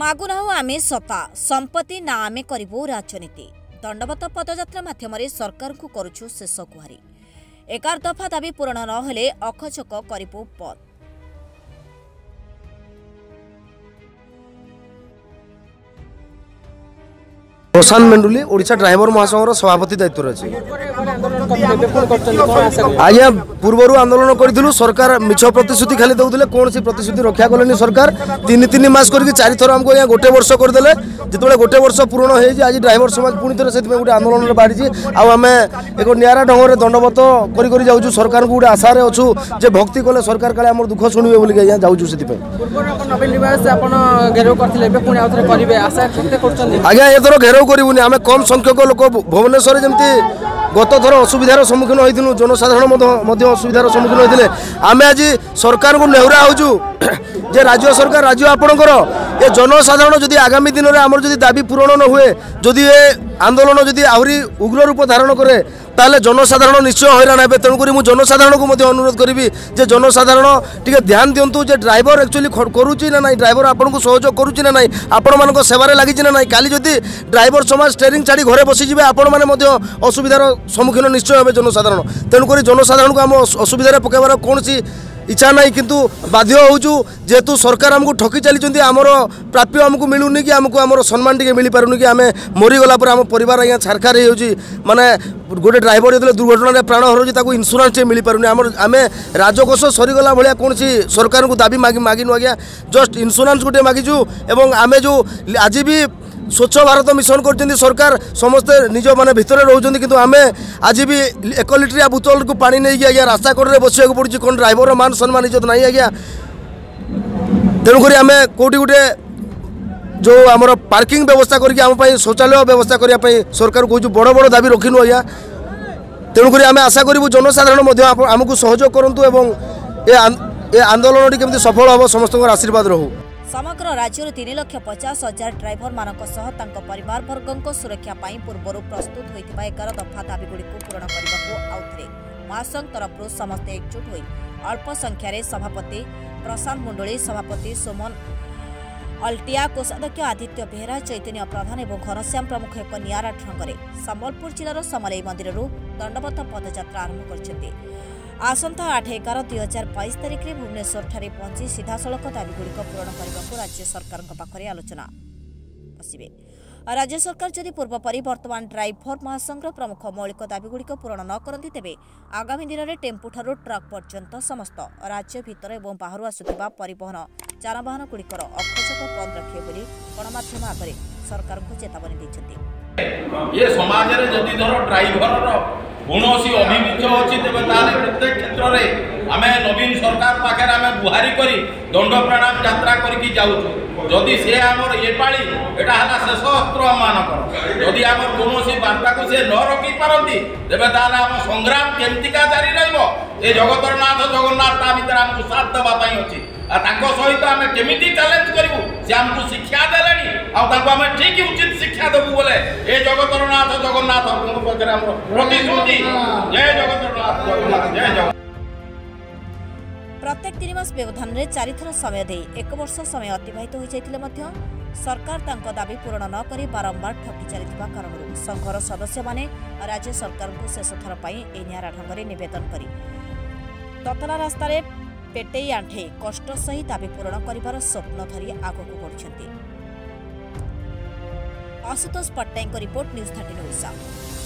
ମାଗୁନାହୁଁ ଆମେ ସତା ସମ୍ପତ୍ତି ନା ଆମେ କରିବୁ ରାଜନୀତି ଦଣ୍ଡବତ ପଦଯାତ୍ରା ମାଧ୍ୟମରେ ସରକାରଙ୍କୁ କରୁଛୁ ଶେଷ ଗୁହାରି ଏଗାର ଦଫା ଦାବି ପୂରଣ ନ ହେଲେ ଅଖଛକ କରିବୁ ପଦ ପ୍ରଶାନ୍ତ ମେଣ୍ଡୁଲି ଓଡ଼ିଶା ଡ୍ରାଇଭର ମହାସଂଘର ସଭାପତି ଦାୟିତ୍ୱରେ ଅଛି আজ্ঞা পূর্বর আন্দোলন করেছিল সরকার মিছ প্রতিশ্রুতি খালি দেউলে কোণী প্রতিশ্রুতি রক্ষা কলে সরকার তিন তিন মাস করি চারিথর আমি আজ্ঞা গোটে বর্ষ করেদেলে যেতবে গোটে বর্ষ পূরণ হয়েছে আজ ড্রাইভর সমাজ পুঁ থরে সেই গোটে আন্দোলনের বাড়ি আমি এক নিয়ারা ঢঙ্গরে দণ্ডবত করি করে যাচ্ছু সরকার গোটে আশার অছু যে ভক্তি কলে সরকার কালে আমার দুঃখ শুনবে বলি আজ্ঞা যাচ্ছু সেই আজ্ঞা এথর ঘেরাও করবুনি আমি কম সংখ্যক লোক ভুবনেশ্বরে যেমন গত ধর অসুবিধার সম্মুখীন হয়েছিল জনসাধারণ অসুবিধার সম্মুখীন হয়েছিল আমি আজ সরকার নেহরা হচ্ছু যে রাজ্য সরকার রাজ্য আপনার এ জনসাধারণ যদি আগামী দিনের আমার যদি দাবি পূরণ ন হুয়ে যদি এ আন্দোলন যদি আহরি উগ্র রূপ ধারণ করে তাহলে জনসাধারণ নিশ্চয় হইরাণ হবে তেমনি মু জনসাধারণকে মধ্যে অনুরোধ করবি যে জনসাধারণ টিকে ধ্যান দিন্তু যে ড্রাইভর একচুয়ালি করুচি না নাই ড্রাইভর আপনার সহযোগ করুচি না নাই আপনার সেবায় লাগিছে না নাই কালি যদি ড্রাইভর সমাজ স্টেরিং ছাড়ি ঘরে বসিযে আপনার মধ্যে অসুবিধার সম্মুখীন নিশ্চয় হবে জনসাধারণ তেমনি জনসাধারণকে আম অসুবিধার পকাইবার কৌশি ইচ্ছা নাই কিন্তু বাধ্য হচ্ছু যেহেতু সরকার আমি ঠকি চাল আমার প্রাপ্য আমি মিলুনি কি আমি আমার সম্মান টিকি মিপারুনি কি আমি মরিগলা পরে আমার পরিবার আজ্ঞা ছারখার হয়ে যাচ্ছি মানে গোটে ড্রাইভর যেতে দুর্ঘটনার প্রাণ হরছে তাকে ইন্সুরান্স মিপারুনি আমার আমি রাজকোষ সরিগলা ভাল কোণী সরকার দাবি মাগি মাগিনু আজ্ঞা জস্ট ইন্সুরান্স গোটে মাগিছু এবং আমি যে আজ বি স্বচ্ছ ভারত মিশন করছেন সরকার সমস্তে নিজ মানে ভিতরে রোজন কিন্তু আমি আজ বি এক লিটরিয়া বোতলকু পা নিয়ে আজ্ঞা রাস্তা কড়ে বসবাকে পড়ছে কোণ ড্রাইভর মান সম্মান ইজত নাই আজ্ঞা তেমকি আমি কোটি গোটে যে আমার পার্কিং ব্যবস্থা করি আমি শৌচালয় ব্যবস্থা করা সরকার কুচু বড় বড় দাবি রখিনু আজ্ঞা তেমকরি আমি আশা করবু জনসাধারণ আমি সহযোগ করতু এবং এ আন্দোলনটি কমিটি সফল হব সমস্ত আশীর্বাদ রহু समग्र राज्य तिन लक्ष पचास हजार ड्राइभर महतावर्गको सुरक्षा पनि पूर्व प्रस्तुत हुने एघार दफा दावीगुडी पूरण आउथे महासङ्घ तरफु समस्तै एकजुट हु अल्पसंख्य सभापति प्रशांत मुडली सभापति सोमन अल्टिया कोषाध्यक्ष आदित्य बेहरा चैतन्य प्रधान घनश्यम प्रमुख एक नियरा ठकलेर सम्बलपुर जै मन्दिर दंडवत पदचा आरम्भ गरिन्छ ଆସନ୍ତା ଆଠ ଏଗାର ଦୁଇ ହଜାର ବାଇଶ ତାରିଖରେ ଭୁବନେଶ୍ୱରଠାରେ ପହଞ୍ଚି ସିଧାସଳଖ ଦାବିଗୁଡ଼ିକ ପୂରଣ କରିବାକୁ ରାଜ୍ୟ ସରକାରଙ୍କ ପାଖରେ ଆଲୋଚନା ବସିବେ ରାଜ୍ୟ ସରକାର ଯଦି ପୂର୍ବ ପରି ବର୍ତ୍ତମାନ ଡ୍ରାଇଭର ମହାସଂଘର ପ୍ରମୁଖ ମୌଳିକ ଦାବିଗୁଡ଼ିକ ପୂରଣ ନ କରନ୍ତି ତେବେ ଆଗାମୀ ଦିନରେ ଟେମ୍ପୁଠାରୁ ଟ୍ରକ୍ ପର୍ଯ୍ୟନ୍ତ ସମସ୍ତ ରାଜ୍ୟ ଭିତର ଏବଂ ବାହାରୁ ଆସୁଥିବା ପରିବହନ ଯାନବାହନଗୁଡ଼ିକର ଅକ୍ଷଶକ ବନ୍ଦ ରଖିବେ ବୋଲି ଗଣମାଧ୍ୟମ ଆଗରେ ସରକାରଙ୍କୁ ଚେତାବନୀ ଦେଇଛନ୍ତି ଏ ସମାଜରେ ଯଦି ଧର ଡ୍ରାଇଭରର କୌଣସି ଅଭିମୁଖ୍ୟ ଅଛି ତେବେ ତାହେଲେ ପ୍ରତ୍ୟେକ କ୍ଷେତ୍ରରେ ଆମେ ନବୀନ ସରକାର ପାଖରେ ଆମେ ଗୁହାରି କରି ଦଣ୍ଡ ପ୍ରଣାମ ଯାତ୍ରା କରିକି ଯାଉଛୁ ଯଦି ସେ ଆମର ଏ ପାଳି ଏଇଟା ହେଲା ଶେଷ ଅସ୍ତ୍ର ମାନଙ୍କର ଯଦି ଆମର କୌଣସି ବାର୍ତ୍ତାକୁ ସେ ନ ରଖିପାରନ୍ତି ତେବେ ତାହେଲେ ଆମ ସଂଗ୍ରାମ କେମିତିକା ଜାରି ରହିବ ଏ ଜଗତର ନାଥ ଜଗନ୍ନାଥ ତା ଭିତରେ ଆମକୁ ସାଥ ଦେବା ପାଇଁ ଅଛି ତାଙ୍କ ସହିତ ଆମେ କେମିତି ଚ୍ୟାଲେଞ୍ଜ କରିବୁ ସେ ଆମକୁ ଶିକ୍ଷା ଦେଲେଣି ଆଉ ତାଙ୍କୁ ଆମେ ଠିକ ଉଚିତ ଶିକ୍ଷା ଦେବୁ ବୋଲେ ଏ ଜଗତର ନାଥ ଜଗନ୍ନାଥ ପାଖରେ ଆମର ପ୍ରତିଶ୍ରୁତି ଜୟ ଜଗତର ନାଥ ଜଗନ୍ନାଥ ଜୟ ଜଗନ୍ନାଥ ପ୍ରତ୍ୟେକ ତିନି ମାସ ବ୍ୟବଧାନରେ ଚାରିଥର ସମୟ ଦେଇ ଏକ ବର୍ଷ ସମୟ ଅତିବାହିତ ହୋଇଯାଇଥିଲେ ମଧ୍ୟ ସରକାର ତାଙ୍କ ଦାବି ପୂରଣ ନ କରି ବାରମ୍ବାର ଠକି ଚାଲିଥିବା କାରଣରୁ ସଂଘର ସଦସ୍ୟମାନେ ରାଜ୍ୟ ସରକାରଙ୍କୁ ଶେଷଥର ପାଇଁ ଏହି ନିଆରା ଢଙ୍ଗରେ ନିବେଦନ କରି ଦତଲା ରାସ୍ତାରେ ପେଟେଇ ଆଣ୍ଠେଇ କଷ୍ଟ ସହି ଦାବି ପୂରଣ କରିବାର ସ୍ୱପ୍ନ ଧରି ଆଗକୁ ବଢ଼ୁଛନ୍ତି ଆଶୁତୋଷ ପଟ୍ଟନାୟକଙ୍କ ରିପୋର୍ଟ ନ୍ୟୁଜ୍ ଓଡ଼ିଶା